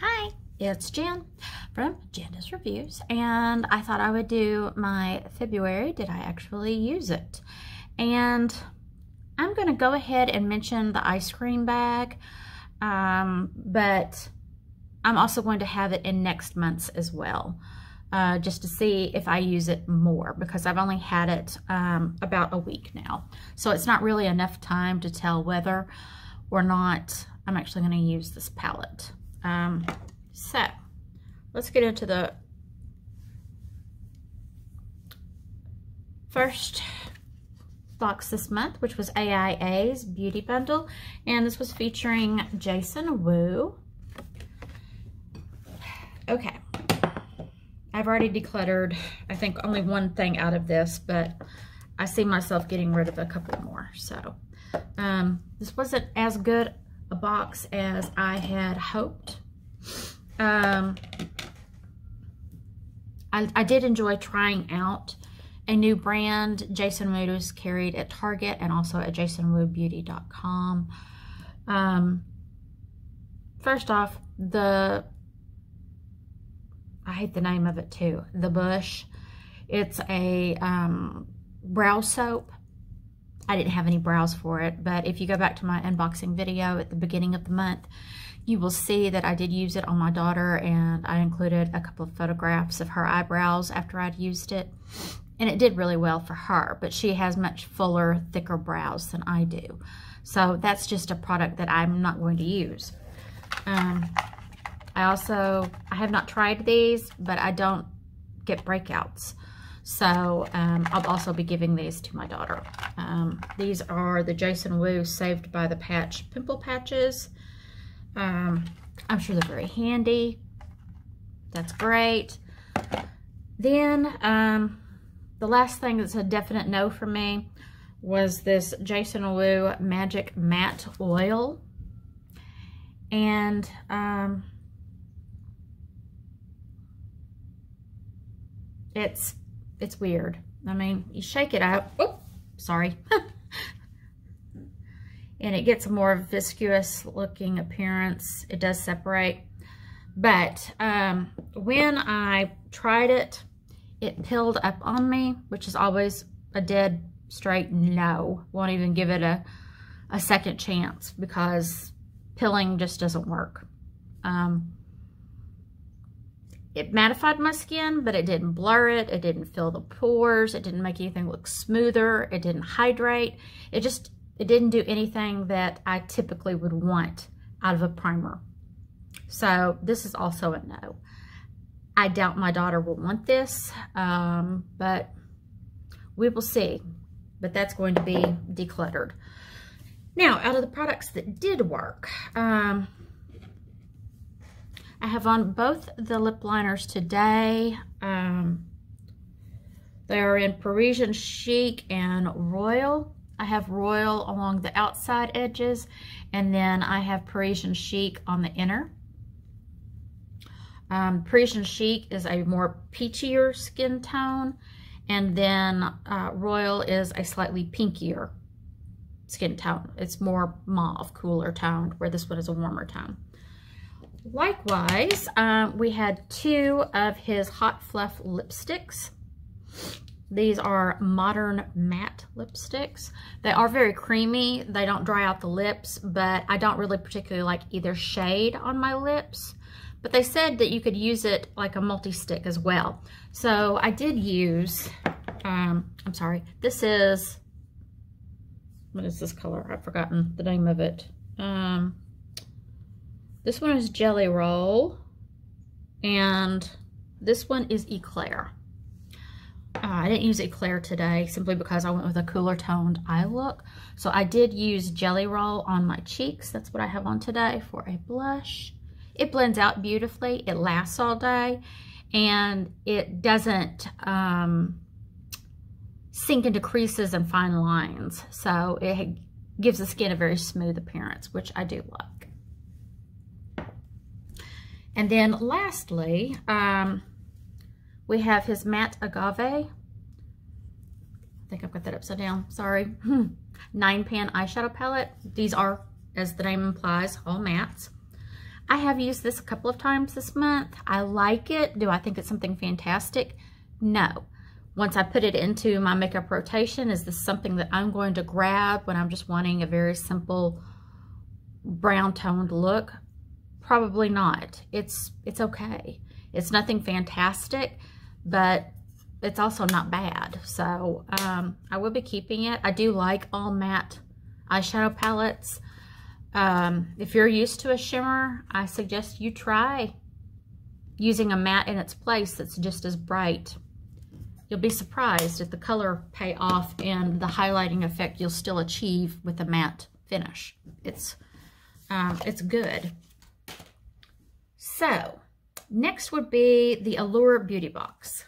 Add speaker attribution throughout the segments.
Speaker 1: Hi, it's Jan from Jenda's Reviews and I thought I would do my February Did I Actually Use It? And I'm going to go ahead and mention the ice cream bag, um, but I'm also going to have it in next month's as well. Uh, just to see if I use it more because I've only had it um, about a week now. So it's not really enough time to tell whether or not I'm actually going to use this palette. Um, so let's get into the first box this month, which was AIA's Beauty Bundle. And this was featuring Jason Wu. Okay. I've already decluttered, I think, only one thing out of this, but I see myself getting rid of a couple more. So um, this wasn't as good a box as I had hoped. Um, I, I did enjoy trying out a new brand Jason Wu is carried at Target and also at jasonwubeauty.com. Um, first off, the, I hate the name of it too, the Bush. It's a um, brow soap. I didn't have any brows for it, but if you go back to my unboxing video at the beginning of the month, you will see that I did use it on my daughter and I included a couple of photographs of her eyebrows after I'd used it. And it did really well for her, but she has much fuller, thicker brows than I do. So that's just a product that I'm not going to use. Um, I also, I have not tried these, but I don't get breakouts. So um, I'll also be giving these to my daughter. Um, these are the Jason Wu Saved by the Patch Pimple Patches. Um, I'm sure they're very handy. That's great. Then um, the last thing that's a definite no for me was this Jason Wu Magic Matte Oil. And um, it's it's weird. I mean, you shake it out. Oh, sorry. and it gets a more viscous looking appearance. It does separate. But um, when I tried it, it pilled up on me, which is always a dead straight no. Won't even give it a, a second chance because pilling just doesn't work. Um, it mattified my skin, but it didn't blur it. It didn't fill the pores. It didn't make anything look smoother. It didn't hydrate. It just, it didn't do anything that I typically would want out of a primer. So this is also a no. I doubt my daughter will want this, um, but we will see. But that's going to be decluttered. Now, out of the products that did work, um, I have on both the lip liners today. Um, they are in Parisian Chic and Royal. I have Royal along the outside edges, and then I have Parisian Chic on the inner. Um, Parisian Chic is a more peachier skin tone, and then uh, Royal is a slightly pinkier skin tone. It's more mauve, cooler toned, where this one is a warmer tone. Likewise, um, we had two of his Hot Fluff lipsticks. These are modern matte lipsticks. They are very creamy. They don't dry out the lips, but I don't really particularly like either shade on my lips. But they said that you could use it like a multi-stick as well. So I did use, um, I'm sorry, this is, what is this color? I've forgotten the name of it. Um, this one is Jelly Roll, and this one is Eclair. Uh, I didn't use Eclair today simply because I went with a cooler toned eye look. So I did use Jelly Roll on my cheeks. That's what I have on today for a blush. It blends out beautifully. It lasts all day. And it doesn't um, sink into creases and fine lines. So it gives the skin a very smooth appearance, which I do like. And then lastly, um, we have his matte agave. I think I've got that upside down, sorry. Nine pan eyeshadow palette. These are, as the name implies, all mattes. I have used this a couple of times this month. I like it. Do I think it's something fantastic? No. Once I put it into my makeup rotation, is this something that I'm going to grab when I'm just wanting a very simple brown toned look? Probably not. It's, it's okay. It's nothing fantastic, but it's also not bad. So um, I will be keeping it. I do like all matte eyeshadow palettes. Um, if you're used to a shimmer, I suggest you try using a matte in its place that's just as bright. You'll be surprised at the color payoff and the highlighting effect you'll still achieve with a matte finish. It's, um, it's good. So, next would be the Allure Beauty Box.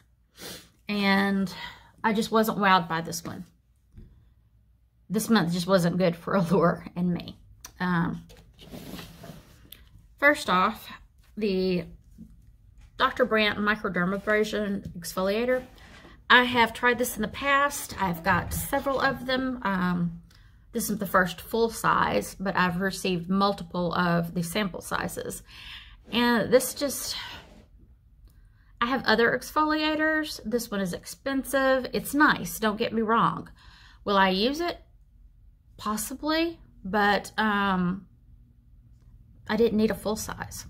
Speaker 1: And I just wasn't wowed by this one. This month just wasn't good for Allure and me. Um, first off, the Dr. Brandt Microdermabrasion Exfoliator. I have tried this in the past. I've got several of them. Um, this is the first full size, but I've received multiple of the sample sizes. And this just, I have other exfoliators. This one is expensive. It's nice, don't get me wrong. Will I use it? Possibly but um, I didn't need a full size.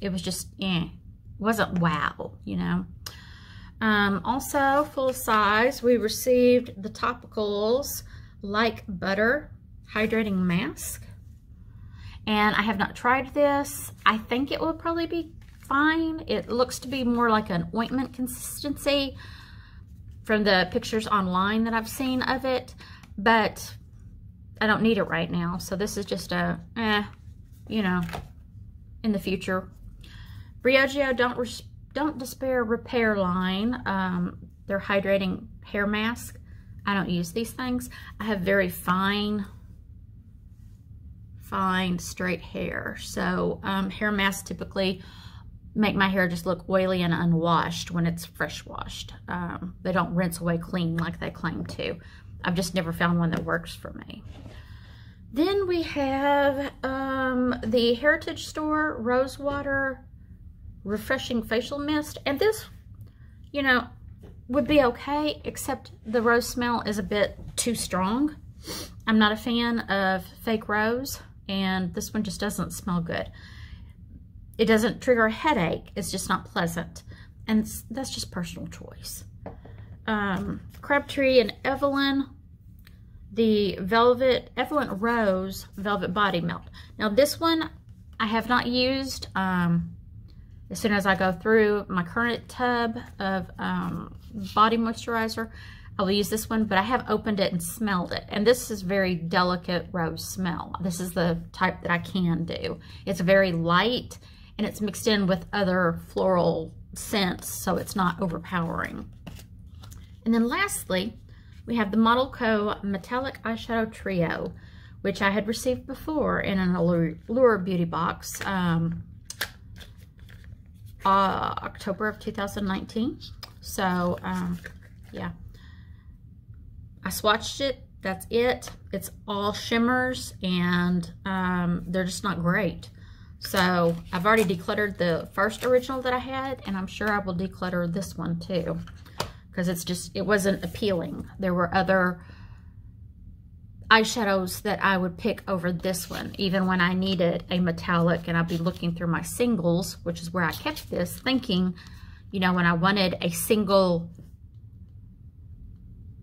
Speaker 1: It was just, eh, it wasn't wow, you know. Um, also, full size, we received the Topicals Like Butter Hydrating Mask. And I have not tried this. I think it will probably be fine. It looks to be more like an ointment consistency from the pictures online that I've seen of it. But I don't need it right now. So this is just a, eh, you know, in the future. Briogeo Don't, Don't Despair Repair Line. Um, they're hydrating hair mask. I don't use these things. I have very fine, fine, straight hair. So um, hair masks typically make my hair just look oily and unwashed when it's fresh washed. Um, they don't rinse away clean like they claim to. I've just never found one that works for me. Then we have um, the Heritage Store Rosewater Refreshing Facial Mist. And this, you know, would be okay, except the rose smell is a bit too strong. I'm not a fan of fake rose, and this one just doesn't smell good. It doesn't trigger a headache. It's just not pleasant. And that's just personal choice. Um, Crabtree and Evelyn the Velvet, Effluent Rose Velvet Body Melt. Now this one I have not used. Um, as soon as I go through my current tub of um, body moisturizer, I will use this one, but I have opened it and smelled it. And this is very delicate rose smell. This is the type that I can do. It's very light and it's mixed in with other floral scents, so it's not overpowering. And then lastly, we have the Model Co. Metallic Eyeshadow Trio, which I had received before in an Allure Beauty box, um, uh, October of 2019. So, um, yeah. I swatched it. That's it. It's all shimmers, and um, they're just not great. So, I've already decluttered the first original that I had, and I'm sure I will declutter this one too because it's just, it wasn't appealing. There were other eyeshadows that I would pick over this one, even when I needed a metallic and I'd be looking through my singles, which is where I kept this, thinking, you know, when I wanted a single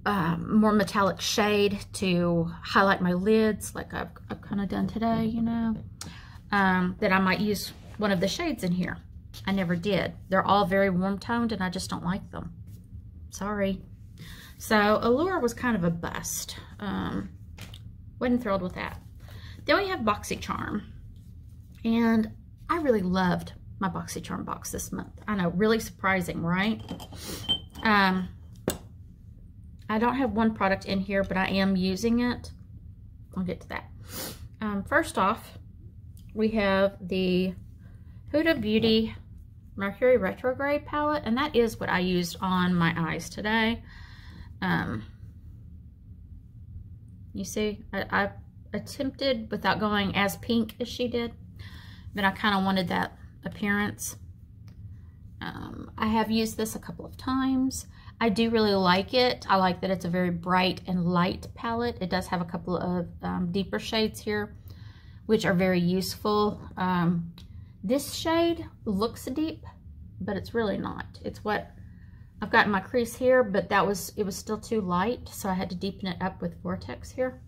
Speaker 1: um, more metallic shade to highlight my lids, like I've, I've kind of done today, you know, um, that I might use one of the shades in here. I never did. They're all very warm toned and I just don't like them. Sorry. So Allure was kind of a bust. Um, wasn't thrilled with that. Then we have BoxyCharm. And I really loved my BoxyCharm box this month. I know, really surprising, right? Um, I don't have one product in here, but I am using it. I'll get to that. Um, first off, we have the Huda Beauty Mercury Retrograde palette, and that is what I used on my eyes today. Um, you see, I, I attempted without going as pink as she did. but I kind of wanted that appearance. Um, I have used this a couple of times. I do really like it. I like that it's a very bright and light palette. It does have a couple of um, deeper shades here, which are very useful. Um, this shade looks deep, but it's really not. It's what I've got in my crease here, but that was, it was still too light, so I had to deepen it up with Vortex here.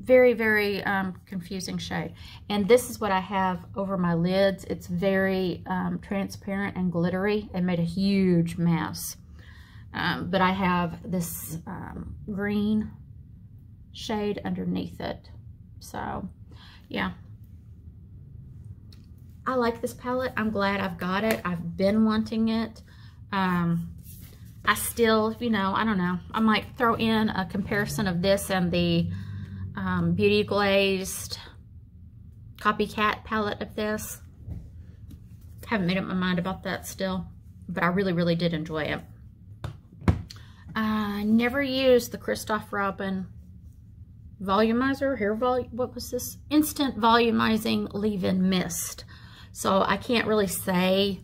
Speaker 1: Very, very um, confusing shade. And this is what I have over my lids. It's very um, transparent and glittery. It made a huge mess. Um, but I have this um, green shade underneath it. So, yeah. I like this palette. I'm glad I've got it. I've been wanting it. Um, I still, you know, I don't know. I might throw in a comparison of this and the um, Beauty Glazed copycat palette of this. Haven't made up my mind about that still, but I really, really did enjoy it. I never used the Christophe Robin volumizer, hair volume, what was this? Instant Volumizing Leave-In Mist. So I can't really say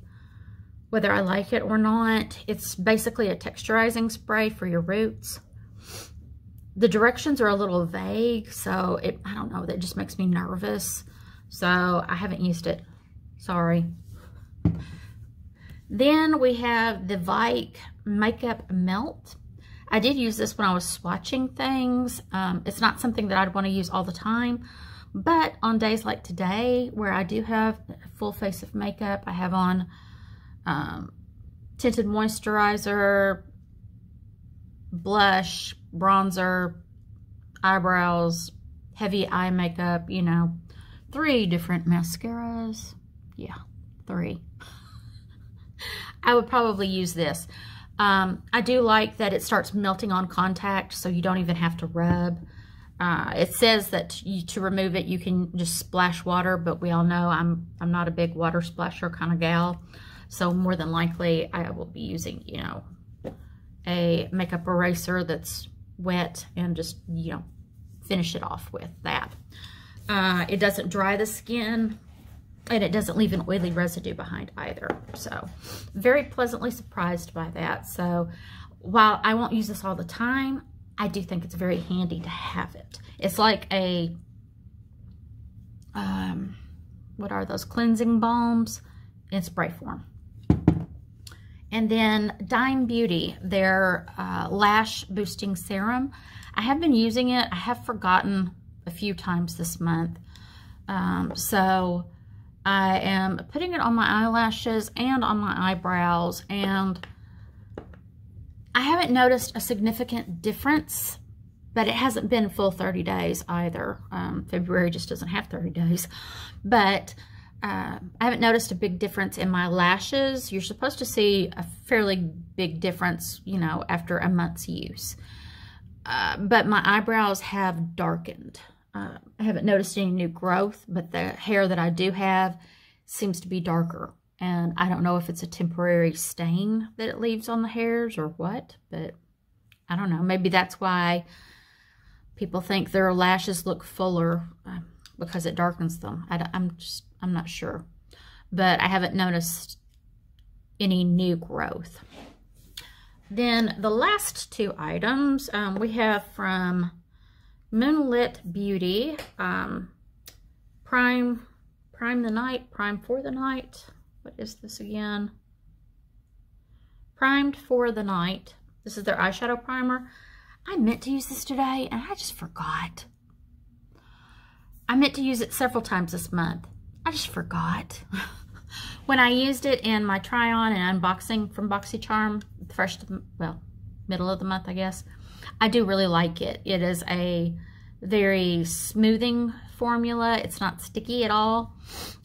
Speaker 1: whether I like it or not. It's basically a texturizing spray for your roots. The directions are a little vague, so it, I don't know, that just makes me nervous. So I haven't used it. Sorry. Then we have the Vike Makeup Melt. I did use this when I was swatching things. Um, it's not something that I'd want to use all the time, but on days like today, where I do have a full face of makeup, I have on um, tinted moisturizer, blush, bronzer, eyebrows, heavy eye makeup, you know, three different mascaras. Yeah, three. I would probably use this. Um, I do like that it starts melting on contact, so you don't even have to rub. Uh, it says that you, to remove it, you can just splash water, but we all know I'm I'm not a big water splasher kind of gal. So more than likely, I will be using, you know, a makeup eraser that's wet and just, you know, finish it off with that. Uh, it doesn't dry the skin and it doesn't leave an oily residue behind either. So very pleasantly surprised by that. So while I won't use this all the time, I do think it's very handy to have it. It's like a, um, what are those, cleansing balms in spray form. And then Dime Beauty, their uh, Lash Boosting Serum. I have been using it. I have forgotten a few times this month. Um, so I am putting it on my eyelashes and on my eyebrows. And I haven't noticed a significant difference, but it hasn't been full 30 days either. Um, February just doesn't have 30 days. But uh, I haven't noticed a big difference in my lashes. You're supposed to see a fairly big difference, you know, after a month's use. Uh, but my eyebrows have darkened. Uh, I haven't noticed any new growth, but the hair that I do have seems to be darker. And I don't know if it's a temporary stain that it leaves on the hairs or what, but I don't know. Maybe that's why people think their lashes look fuller uh, because it darkens them. I, am just I'm not sure. But I haven't noticed any new growth. Then the last two items um, we have from Moonlit Beauty. Um, Prime, Prime the Night, Prime for the Night. What is this again? Primed for the Night. This is their eyeshadow primer. I meant to use this today and I just forgot. I meant to use it several times this month. I just forgot. when I used it in my try-on and unboxing from BoxyCharm, first, well, middle of the month, I guess, I do really like it. It is a very smoothing formula. It's not sticky at all.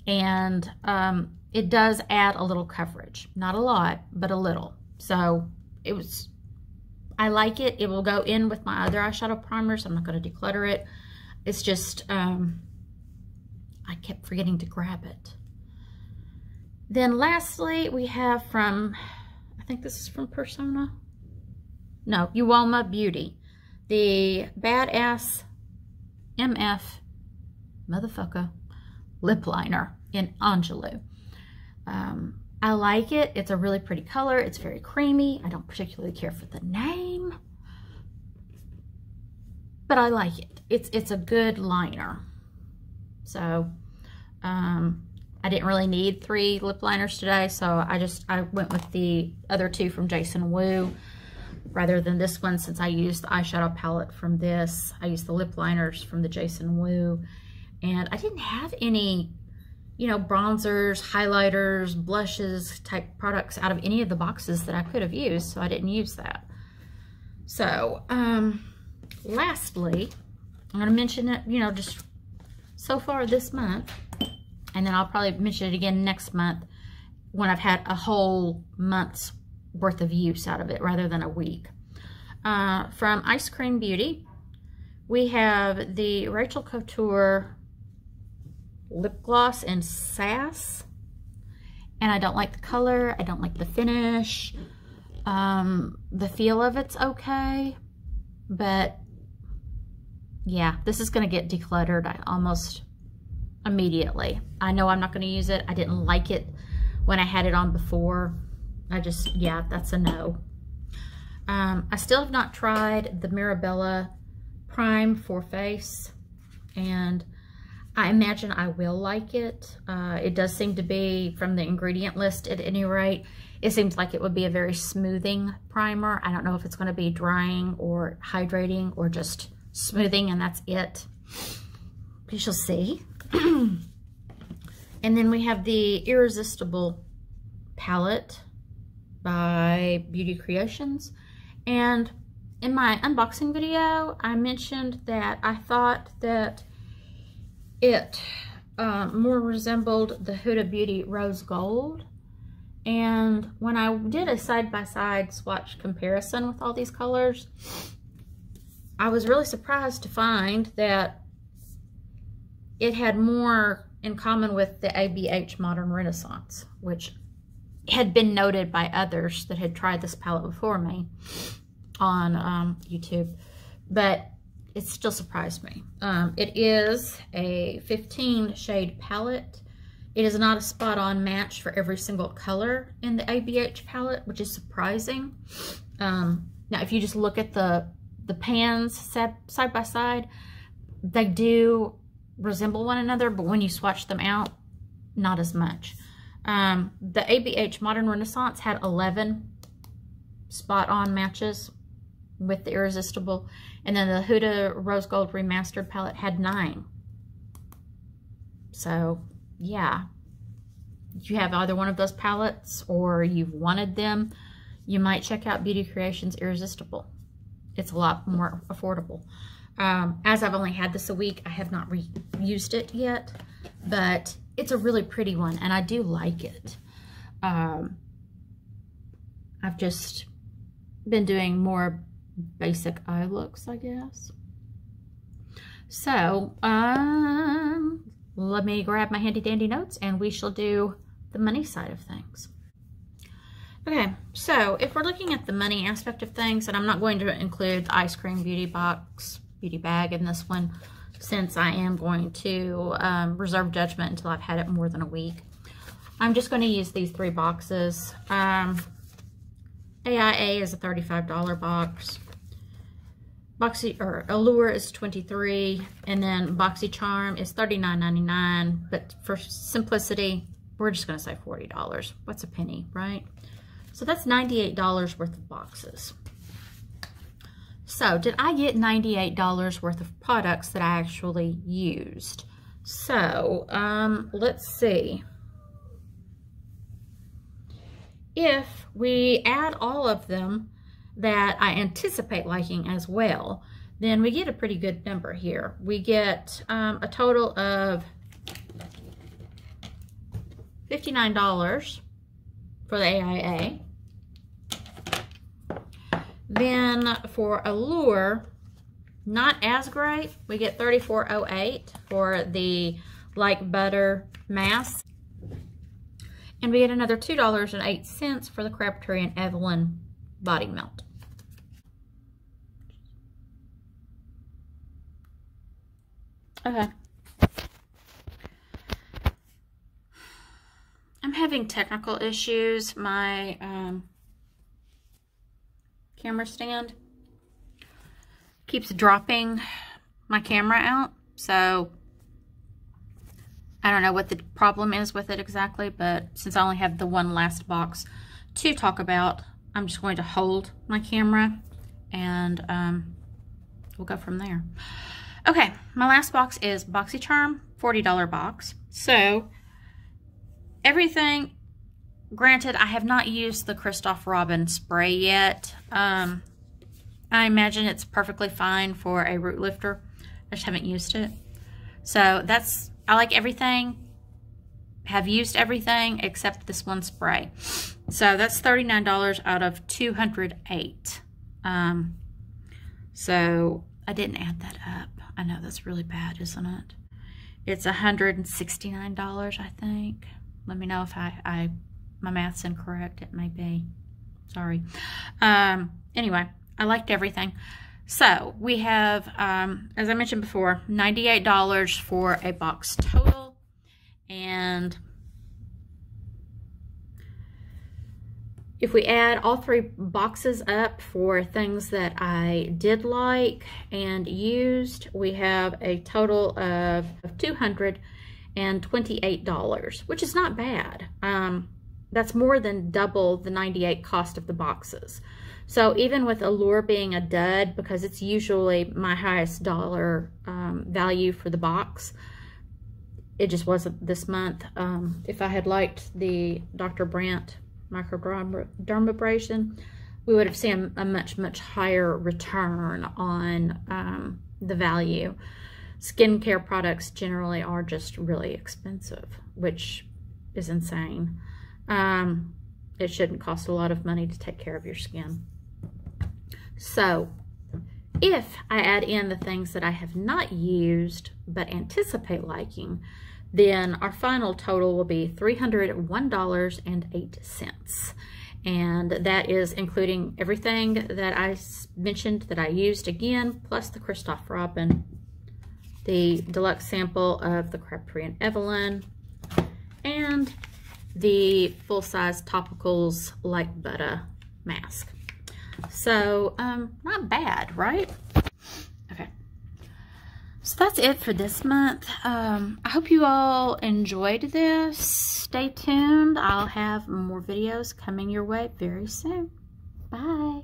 Speaker 1: And um, it does add a little coverage. Not a lot, but a little. So it was, I like it. It will go in with my other eyeshadow primers. I'm not going to declutter it. It's just, um, I kept forgetting to grab it. Then lastly, we have from, I think this is from Persona. No, Uoma Beauty. The Badass MF motherfucker lip liner in Angelou. Um, I like it. It's a really pretty color. It's very creamy. I don't particularly care for the name, but I like it. It's, it's a good liner. So, um, I didn't really need three lip liners today, so I just, I went with the other two from Jason Wu rather than this one since I used the eyeshadow palette from this. I used the lip liners from the Jason Wu, and I didn't have any you know, bronzers, highlighters, blushes type products out of any of the boxes that I could have used, so I didn't use that. So, um, lastly, I'm going to mention it, you know, just so far this month, and then I'll probably mention it again next month when I've had a whole month's worth of use out of it rather than a week. Uh, from Ice Cream Beauty, we have the Rachel Couture lip gloss in Sass. And I don't like the color. I don't like the finish. Um, the feel of it's okay. But yeah, this is going to get decluttered I almost immediately. I know I'm not going to use it. I didn't like it when I had it on before. I just, yeah, that's a no. Um, I still have not tried the Mirabella Prime for Face. And I imagine I will like it. Uh, it does seem to be, from the ingredient list at any rate, it seems like it would be a very smoothing primer. I don't know if it's going to be drying or hydrating or just smoothing and that's it. We shall see. and then we have the Irresistible palette by Beauty Creations. And in my unboxing video, I mentioned that I thought that it uh, more resembled the Huda Beauty Rose Gold. And when I did a side-by-side -side swatch comparison with all these colors, I was really surprised to find that it had more in common with the ABH Modern Renaissance, which had been noted by others that had tried this palette before me on um, YouTube. But it still surprised me. Um, it is a 15 shade palette. It is not a spot on match for every single color in the ABH palette, which is surprising. Um, now, if you just look at the, the pans set side by side, they do resemble one another, but when you swatch them out, not as much. Um, the ABH Modern Renaissance had 11 spot on matches with the Irresistible. And then the Huda Rose Gold Remastered palette had nine. So, yeah. You have either one of those palettes or you've wanted them, you might check out Beauty Creations Irresistible. It's a lot more affordable. Um, as I've only had this a week, I have not reused it yet, but it's a really pretty one, and I do like it. Um, I've just been doing more basic eye looks, I guess. So, um, let me grab my handy dandy notes and we shall do the money side of things. Okay, so if we're looking at the money aspect of things, and I'm not going to include the ice cream beauty box, beauty bag in this one, since I am going to um, reserve judgment until I've had it more than a week. I'm just going to use these three boxes. Um, AIA is a $35 box. Boxy or Allure is 23 and then BoxyCharm is $39.99 but for simplicity we're just going to say $40. What's a penny, right? So that's $98 worth of boxes. So did I get $98 worth of products that I actually used? So um, let's see. If we add all of them, that I anticipate liking as well, then we get a pretty good number here. We get um, a total of $59 for the AIA. Then for Allure, not as great. We get 34.08 for the Like Butter Mask. And we get another $2.08 for the Crabtree and Evelyn Body Melt. Okay. Having technical issues. My um, camera stand keeps dropping my camera out. So I don't know what the problem is with it exactly, but since I only have the one last box to talk about, I'm just going to hold my camera and um, we'll go from there. Okay, my last box is BoxyCharm, $40 box. So everything, granted, I have not used the Christophe Robin spray yet. Um, I imagine it's perfectly fine for a root lifter. I just haven't used it. So that's, I like everything, have used everything except this one spray. So that's $39 out of 208. Um, so I didn't add that up. I know that's really bad, isn't it? It's $169, I think. Let me know if I, I my math's incorrect. It may be. Sorry. Um, anyway, I liked everything. So we have, um, as I mentioned before, $98 for a box total. And if we add all three boxes up for things that I did like and used, we have a total of $228, which is not bad. Um, that's more than double the 98 cost of the boxes. So even with Allure being a dud, because it's usually my highest dollar um, value for the box, it just wasn't this month. Um, if I had liked the Dr. Brandt microdermabrasion, we would have seen a much, much higher return on um, the value. Skincare products generally are just really expensive, which is insane. Um, it shouldn't cost a lot of money to take care of your skin. So, if I add in the things that I have not used but anticipate liking, then our final total will be $301.08. And that is including everything that I mentioned that I used again, plus the Christophe Robin, the deluxe sample of the and Evelyn, and the full-size Topicals Like Butter mask. So, um, not bad, right? Okay. So that's it for this month. Um, I hope you all enjoyed this. Stay tuned. I'll have more videos coming your way very soon. Bye.